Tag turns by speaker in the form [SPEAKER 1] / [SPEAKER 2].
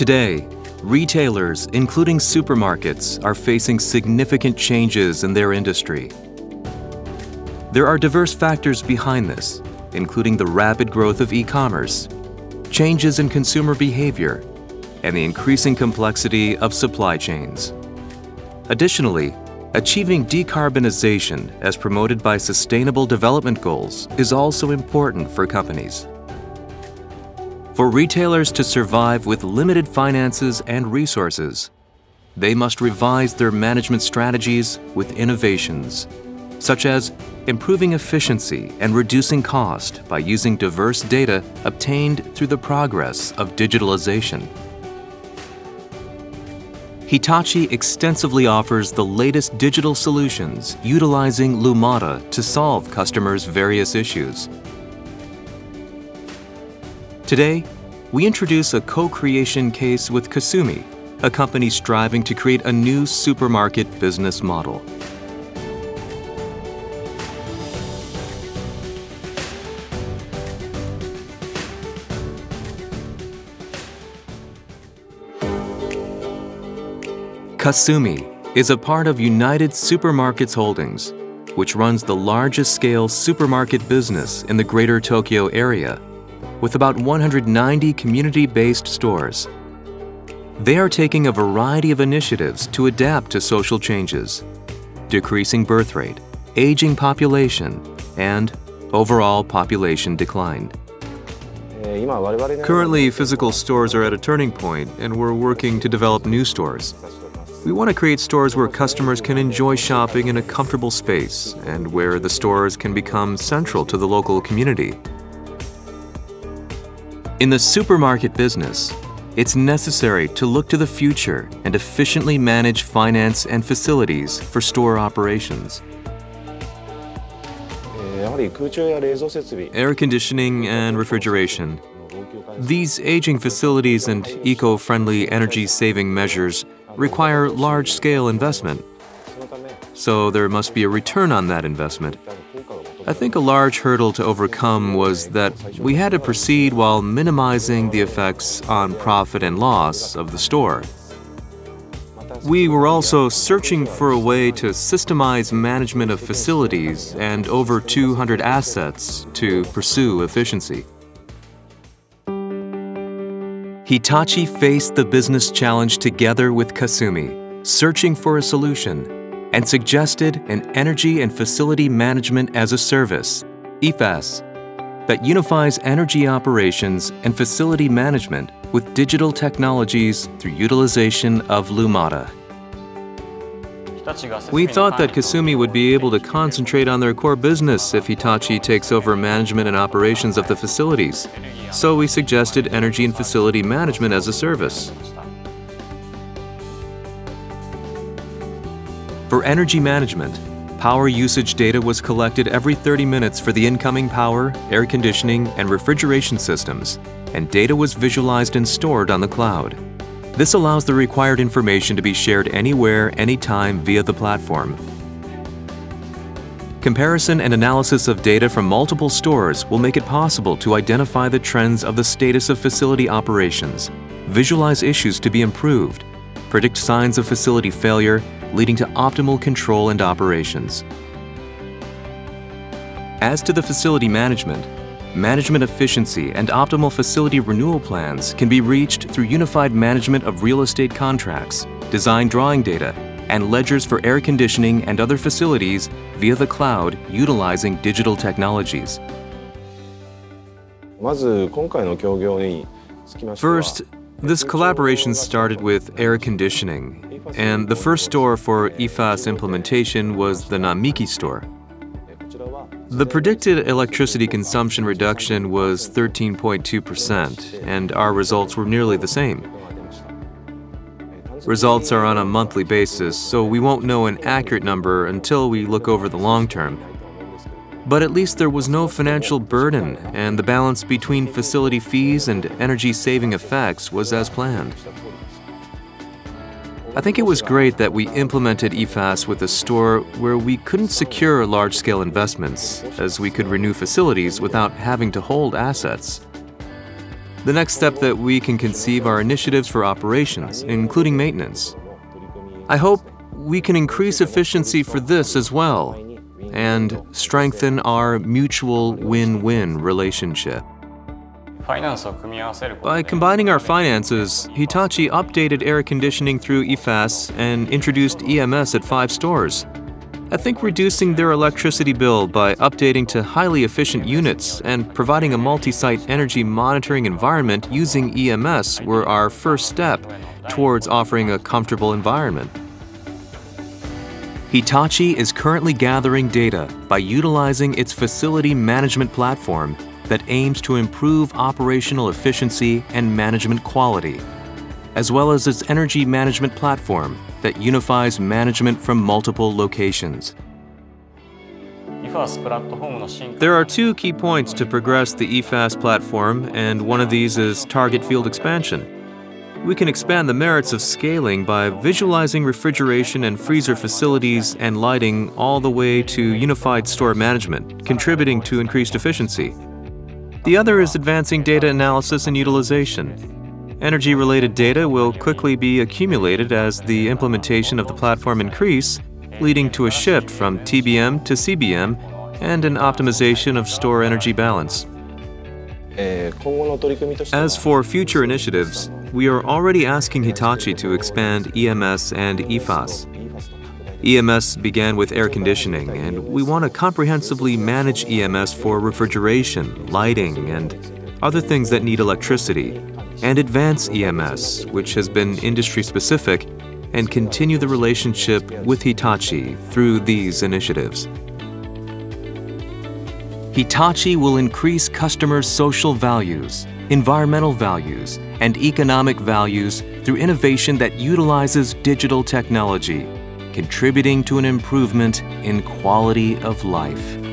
[SPEAKER 1] Today, retailers, including supermarkets, are facing significant changes in their industry. There are diverse factors behind this, including the rapid growth of e-commerce, changes in consumer behavior, and the increasing complexity of supply chains. Additionally, achieving decarbonization as promoted by Sustainable Development Goals is also important for companies. For retailers to survive with limited finances and resources, they must revise their management strategies with innovations, such as improving efficiency and reducing cost by using diverse data obtained through the progress of digitalization. Hitachi extensively offers the latest digital solutions utilizing Lumada to solve customers' various issues. Today, we introduce a co-creation case with Kasumi, a company striving to create a new supermarket business model. Kasumi is a part of United Supermarkets Holdings, which runs the largest scale supermarket business in the greater Tokyo area, with about 190 community-based stores. They are taking a variety of initiatives to adapt to social changes, decreasing birth rate, aging population, and overall population decline. Currently, physical stores are at a turning point, and we're working to develop new stores. We want to create stores where customers can enjoy shopping in a comfortable space and where the stores can become central to the local community. In the supermarket business, it's necessary to look to the future and efficiently manage finance and facilities for store operations. Uh, Air conditioning and refrigeration. These aging facilities and eco-friendly energy-saving measures require large-scale investment. So there must be a return on that investment. I think a large hurdle to overcome was that we had to proceed while minimizing the effects on profit and loss of the store. We were also searching for a way to systemize management of facilities and over 200 assets to pursue efficiency. Hitachi faced the business challenge together with Kasumi, searching for a solution, and suggested an Energy and Facility Management as a Service, EFaaS, that unifies energy operations and facility management with digital technologies through utilization of Lumada. We thought that Kasumi would be able to concentrate on their core business if Hitachi takes over management and operations of the facilities so we suggested Energy and Facility Management as a service. For energy management, power usage data was collected every 30 minutes for the incoming power, air conditioning, and refrigeration systems, and data was visualized and stored on the cloud. This allows the required information to be shared anywhere, anytime via the platform, Comparison and analysis of data from multiple stores will make it possible to identify the trends of the status of facility operations, visualize issues to be improved, predict signs of facility failure leading to optimal control and operations. As to the facility management, management efficiency and optimal facility renewal plans can be reached through unified management of real estate contracts, design drawing data, and ledgers for air conditioning and other facilities via the cloud utilizing digital technologies. First, this collaboration started with air conditioning, and the first store for EFaaS implementation was the Namiki store. The predicted electricity consumption reduction was 13.2%, and our results were nearly the same. Results are on a monthly basis, so we won't know an accurate number until we look over the long term. But at least there was no financial burden, and the balance between facility fees and energy-saving effects was as planned. I think it was great that we implemented EFaaS with a store where we couldn't secure large-scale investments, as we could renew facilities without having to hold assets. The next step that we can conceive are initiatives for operations, including maintenance. I hope we can increase efficiency for this as well and strengthen our mutual win-win relationship. By combining our finances, Hitachi updated air conditioning through EFaaS and introduced EMS at five stores. I think reducing their electricity bill by updating to highly efficient units and providing a multi-site energy monitoring environment using EMS were our first step towards offering a comfortable environment. Hitachi is currently gathering data by utilizing its facility management platform that aims to improve operational efficiency and management quality, as well as its energy management platform that unifies management from multiple locations. There are two key points to progress the EFaaS platform, and one of these is target field expansion. We can expand the merits of scaling by visualizing refrigeration and freezer facilities and lighting all the way to unified store management, contributing to increased efficiency. The other is advancing data analysis and utilization. Energy-related data will quickly be accumulated as the implementation of the platform increase, leading to a shift from TBM to CBM and an optimization of store energy balance. As for future initiatives, we are already asking Hitachi to expand EMS and EFaaS. EMS began with air conditioning, and we want to comprehensively manage EMS for refrigeration, lighting, and other things that need electricity, and advance EMS, which has been industry specific, and continue the relationship with Hitachi through these initiatives. Hitachi will increase customers' social values, environmental values, and economic values through innovation that utilizes digital technology, contributing to an improvement in quality of life.